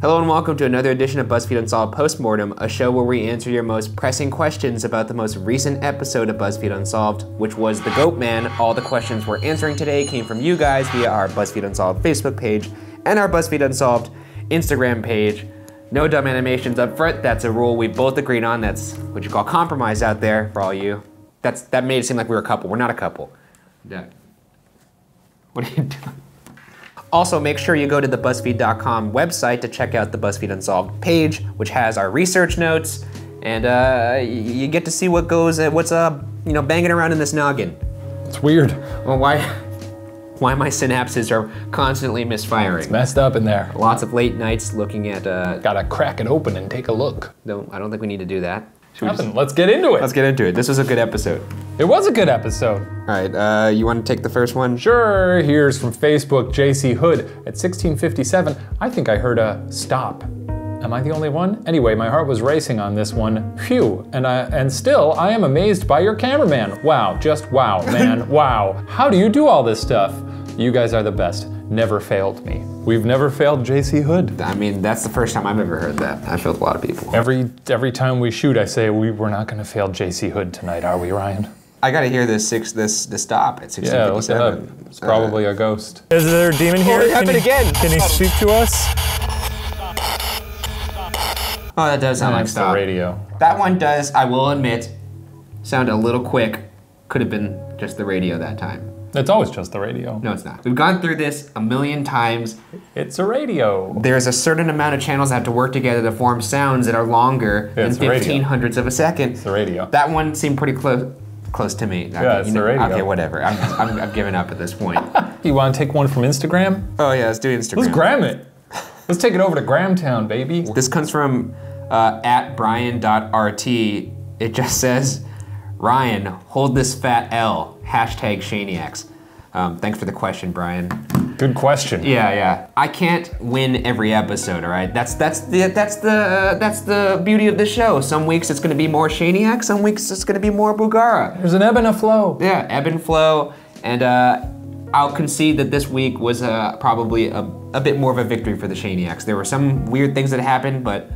Hello and welcome to another edition of BuzzFeed Unsolved Postmortem, a show where we answer your most pressing questions about the most recent episode of BuzzFeed Unsolved, which was The Goat Man. All the questions we're answering today came from you guys via our BuzzFeed Unsolved Facebook page and our BuzzFeed Unsolved Instagram page. No dumb animations up front. That's a rule we both agreed on. That's what you call compromise out there for all you. That's that made it seem like we were a couple. We're not a couple. Yeah. What are you doing? Also, make sure you go to the BuzzFeed.com website to check out the BuzzFeed Unsolved page, which has our research notes, and uh, you get to see what goes, uh, what's uh, you know, banging around in this noggin. It's weird. Well, why, why my synapses are constantly misfiring. It's messed up in there. Lots of late nights looking at. Uh, Gotta crack it open and take a look. no, I don't think we need to do that. Should we just- Nothing. Let's get into it. let's get into it. This was a good episode. It was a good episode. All right, uh, you want to take the first one? Sure, here's from Facebook, JC Hood. At 1657, I think I heard a stop. Am I the only one? Anyway, my heart was racing on this one. Phew. And I, and still, I am amazed by your cameraman. Wow, just wow, man, wow. How do you do all this stuff? You guys are the best. Never failed me. We've never failed JC Hood. I mean, that's the first time I've ever heard that. I failed a lot of people. Every every time we shoot, I say we, we're not going to fail JC Hood tonight, are we, Ryan? I gotta hear this six this the stop at Yeah, look it up. It's probably uh, a ghost. Is there a demon here? Oh, it Can happened he- Can he speak to us? Oh, that does sound like That's the radio. That one does, I will admit, sound a little quick. Could have been just the radio that time. It's always just the radio. No, it's not. We've gone through this a million times. It's a radio. There's a certain amount of channels that have to work together to form sounds that are longer Yeah, than it's 15 hundredths of a second. It's the radio. That one seemed pretty close close to me. Yeah, it's the radio. Okay, whatever. I'm, I'm, I've given up at this point. You want to take one from Instagram? oh yeah, let's do Instagram. Let's gram it. Let's take it over to Gramtown, baby. This comes from uh, at brian.rt. It just says, Ryan, hold this fat L. Hashtag Shaniacs. Um, thanks for the question, Brian. Good question. Yeah, yeah. I can't win every episode, all right? That's that's the that's the uh, that's the beauty of the show. Some weeks it's going to be more Shaniac, some weeks it's going to be more Boogara. There's an ebb and a flow. Yeah, ebb and flow, and uh, I'll concede that this week was uh, probably a, a bit more of a victory for the Shaniacs. There were some weird things that happened, but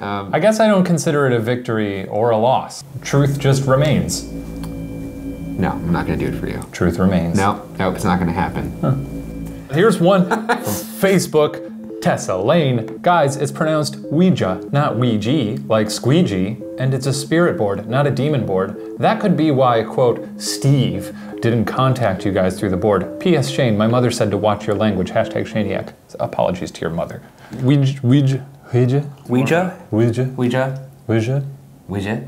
um, I guess I don't consider it a victory or a loss. Truth just remains. no, I'm not going to do it for you. Truth remains. No, no, it's not going to happen. Here's one from Facebook. Tessa Lane. Guys, it's pronounced Ouija, not Ouija, like squeegee, and it's a spirit board, not a demon board. That could be why, quote, Steve didn't contact you guys through the board. P.S. Shane, my mother said to watch your language. Hashtag Shaniac. Apologies to your mother. Ouija, Ouija, Ouija, Ouija? Ouija, Ouija? Ouija, Ouija?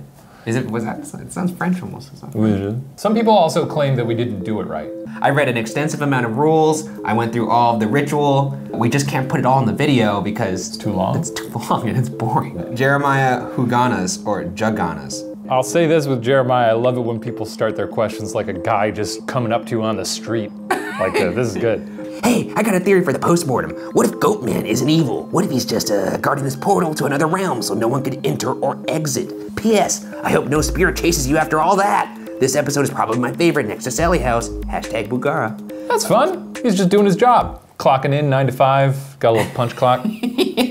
Is it, was that, it sounds French almost. It's not- Ouija. Some people also claim that we didn't do it right. I read an extensive amount of rules. I went through all of the ritual. We just can't put it all in the video because it's too long. It's too long and it's boring. Jeremiah Huganas or Juganas. I'll say this with Jeremiah, I love it when people start their questions like a guy just coming up to you on the street. Like, uh, this is good. Hey, I got a theory for the postmortem. What if Goatman isn't evil? What if he's just uh, guarding this portal to another realm so no one could enter or exit? P.S. I hope no spirit chases you after all that. This episode is probably my favorite next to Sally House. Hashtag Boogara. That's fun. He's just doing his job. Clocking in, nine to five, got a little punch clock.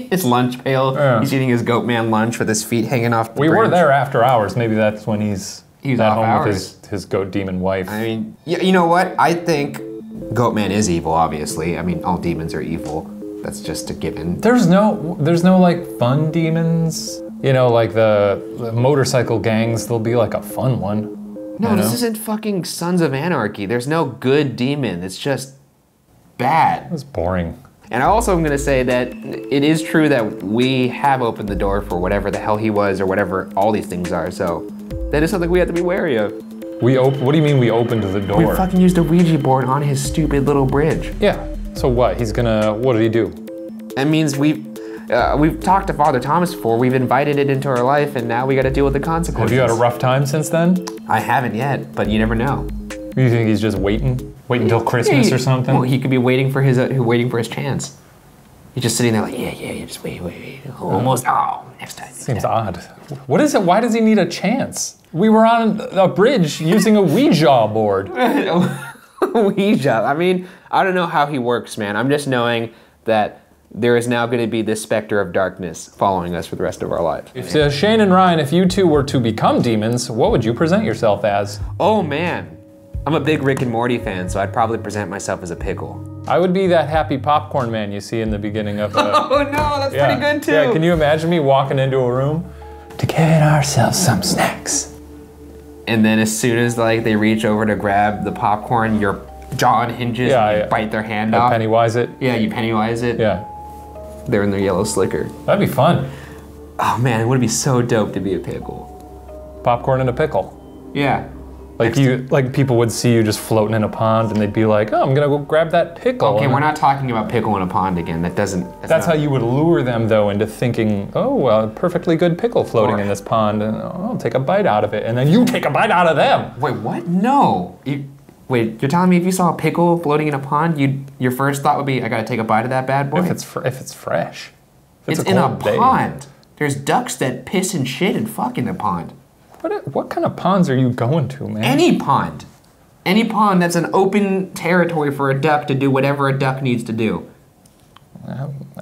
His lunch pail. Yeah. He's eating his goat man lunch with his feet hanging off the We were branch. there after hours. Maybe that's when he's, He's at home hours. with his, his goat demon wife. I mean, y- you know what? I think Goatman is evil, obviously. I mean, all demons are evil. That's just a given. There's no, there's no like fun demons. You know, like the, the motorcycle gangs. There'll be like a fun one. No, you this isn't fucking Sons of Anarchy. There's no good demon. It's just bad. It's boring. And I also am going to say that it is true that we have opened the door for whatever the hell he was or whatever all these things are. So that is something we have to be wary of. We op- What do you mean we opened the door? We fucking used a Ouija board on his stupid little bridge. yeah. So what? He's gonna. What did he do? That means we've uh, we've talked to Father Thomas before. We've invited it into our life, and now we got to deal with the consequences. Have you had a rough time since then? I haven't yet, but you never know. You think he's just waiting? Wait until Christmas or something? Well, he could be waiting for his uh, waiting for his chance. He's just sitting there like, yeah, yeah, yeah, just wait, wait, wait. Almost. Oh, next time. next Seems time. odd. What is it? Why does he need a chance? We were on a bridge using a Ouija board. Ouija. I mean, I don't know how he works, man. I'm just knowing that there is now going to be this specter of darkness following us for the rest of our lives. So Shane and Ryan, if you two were to become demons, what would you present yourself as? Oh man, I'm a big Rick and Morty fan, so I'd probably present myself as a pickle. I would be that happy popcorn man you see in the beginning of. Uh, Oh no, that's yeah. pretty good too. Yeah, can you imagine me walking into a room to get ourselves some snacks? And then as soon as like they reach over to grab the popcorn, your jaw hinges Yeah, and you yeah. bite their hand I off. Pennywise it. Yeah, you Pennywise it. Yeah, They're in their yellow slicker. that'd be fun. Oh man, it would be so dope to be a pickle. Popcorn and a pickle. Yeah. Like you, like people would see you just floating in a pond, and they'd be like, "Oh, I'm gonna go grab that pickle." Okay, we're not talking about pickle in a pond again. That doesn't. That's how not- you would lure them, though, into thinking, "Oh, a perfectly good pickle floating Or- in this pond, and oh, I'll take a bite out of it," and then you take a bite out of them. Wait, what? No. You, wait, you're telling me if you saw a pickle floating in a pond, you your first thought would be, I gotta take a bite of that bad boy. If it's if it's fresh, if It's in a cold day. pond. There's ducks that piss and shit and fuck in a pond. What what kind of ponds are you going to, man? Any pond. Any pond that's an open territory for a duck to do whatever a duck needs to do.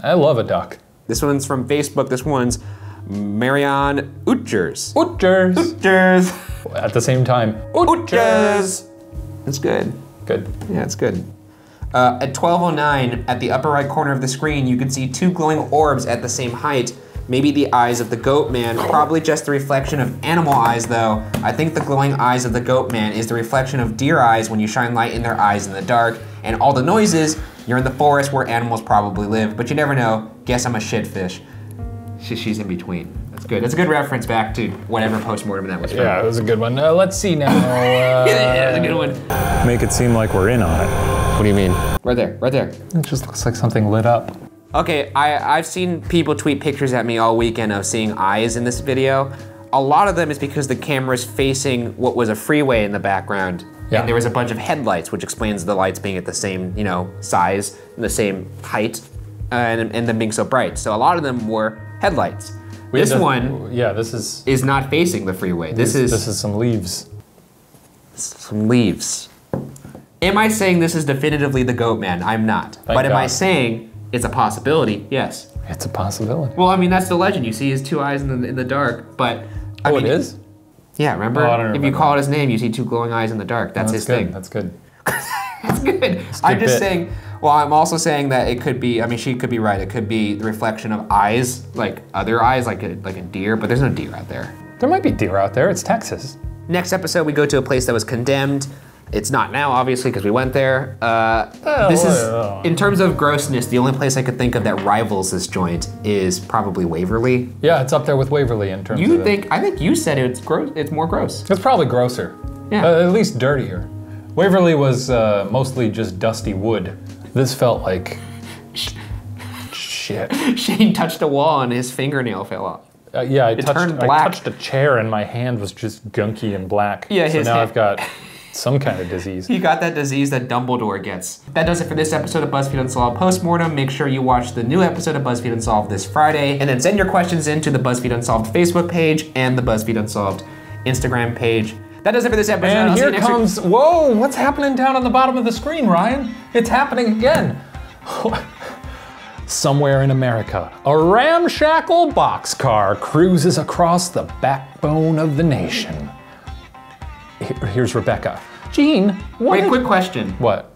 I love a duck. This one's from Facebook. This one's Marianne Utgers. Utgers. Utgers. At the same time, Utgers. That's good. Good. Yeah, it's good. Uh, at 1209, at the upper right corner of the screen, you can see two glowing orbs at the same height. Maybe the eyes of the goat man, probably just the reflection of animal eyes though. I think the glowing eyes of the goat man is the reflection of deer eyes when you shine light in their eyes in the dark. And all the noises, you're in the forest where animals probably live, but you never know. Guess I'm a shitfish. She, she's in between. That's good. That's a good reference back to whatever postmortem that was from. Yeah, it was a good one. Uh, let's see now. Uh, yeah, that's a good one. Make it seem like we're in on it. What do you mean? Right there, right there. it just looks like something lit up. Okay, I, I've seen people tweet pictures at me all weekend of seeing eyes in this video. A lot of them is because the camera's facing what was a freeway in the background. Yeah. And there was a bunch of headlights, which explains the lights being at the same, you know, size and the same height, uh, and, and them being so bright. So a lot of them were headlights. We this one Yeah, this is. is not facing the freeway. This is this is some leaves. some leaves. Am I saying this is definitively the goat man? I'm not. but am I saying it's a possibility? Yes. It's a possibility. Well, I mean, that's the legend. You see his two eyes in the, in the dark, but. I oh, mean, it is. Yeah, remember? Oh, I don't if you call it his name, you see two glowing eyes in the dark. That's, oh, his good. thing. That's good. That's good. I'm just bit. saying. Well, I'm also saying that it could be. I mean, she could be right. It could be the reflection of eyes, like other eyes, like a, like a deer. But there's no deer out there. There might be deer out there. It's Texas. Next episode, we go to a place that was condemned. It's not now, obviously, because we went there. Uh, this is, well. in terms of grossness, the only place I could think of that rivals this joint is probably Waverly. Yeah, it's up there with Waverly in terms of. You think? I think you said it's gross. It's more gross. It's probably grosser. Yeah. Uh, at least dirtier. Waverly was uh, mostly just dusty wood. This felt like shit. Shane touched a wall and his fingernail fell off. Uh, yeah, I touched, turned black. I touched a chair and my hand was just gunky and black. Yeah, so his now hand- I've got some kind of disease. He got that disease that Dumbledore gets. That does it for this episode of BuzzFeed Unsolved Postmortem. Make sure you watch the new episode of BuzzFeed Unsolved this Friday, and then send your questions in to the BuzzFeed Unsolved Facebook page and the BuzzFeed Unsolved Instagram page. That does it for this episode. And I'll here you next week. comes, whoa, what's happening down on the bottom of the screen, Ryan? It's happening again. Somewhere in America, a ramshackle boxcar cruises across the backbone of the nation. Here- Here's Rebecca. Gene, what? Wait, quick question. What?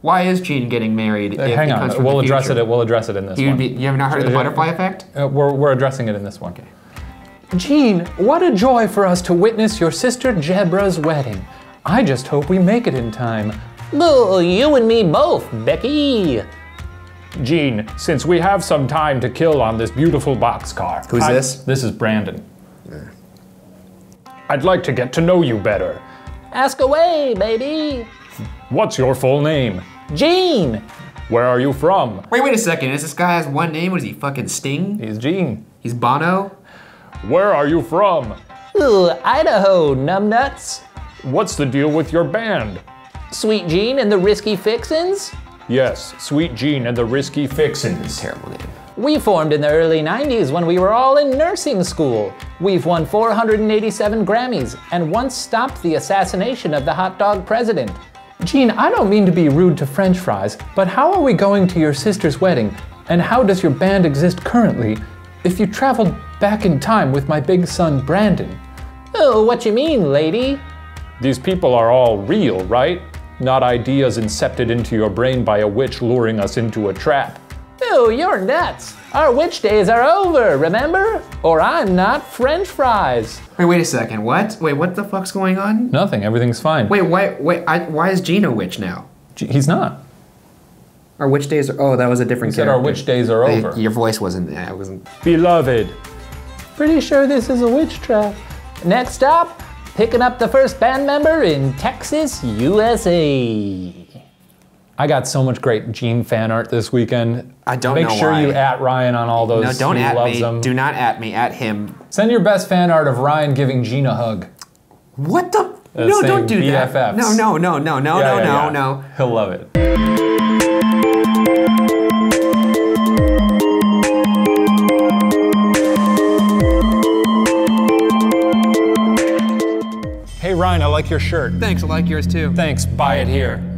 Why is Gene getting married? Uh, if hang it on, from we'll the address future? it. We'll address it in this You'd one. be, you have not heard of the butterfly effect? Uh, we're, we're addressing it in this one. Okay. Gene, what a joy for us to witness your sister Jebra's wedding. I just hope we make it in time. Oh, you and me both, Becky. Gene, since we have some time to kill on this beautiful boxcar. Who's I- this? This is Brandon. I'd like to get to know you better. Ask away, baby. What's your full name? Gene. Where are you from? Wait, wait a second. Is this guy has one name? What is he, fucking Sting? He's Gene. He's Bono? Where are you from? Ooh, Idaho, numbnuts. What's the deal with your band? Sweet Gene and the Risky Fixins. Yes, Sweet Gene and the Risky Fixins. Terrible name. We formed in the early 90s when we were all in nursing school. We've won 487 Grammys and once stopped the assassination of the hot dog president. Gene, I don't mean to be rude to French fries, but how are we going to your sister's wedding And how does your band exist currently if you traveled back in time with my big son Brandon? Oh, what you mean, lady? These people are all real, right? Not ideas incepted into your brain by a witch luring us into a trap. Oh, you're nuts. Our witch days are over, remember? Or I'm not French fries. Wait, wait a second. What? Wait, what the fuck's going on? Nothing, everything's fine. Wait, why? Wait, I, why is Gene a witch now? G- he's not. Our witch days are. Oh, that was a different. He said our witch days are Hey, over. Your voice wasn't. yeah, it wasn't. Beloved. Pretty sure this is a witch trap. Next stop, picking up the first band member in Texas, USA. I got so much great Gene fan art this weekend. I don't know. Make sure why. you at Ryan on all those. No, don't he at me. them. Do not at me. At him. Send your best fan art of Ryan giving Gene a hug. What the? Uh, no, don't do that. No, no, no, no, no, Yeah, no, yeah, no, yeah. no. He'll love it. Hey Ryan, I like your shirt. Thanks. I like yours too. Thanks, buy it here.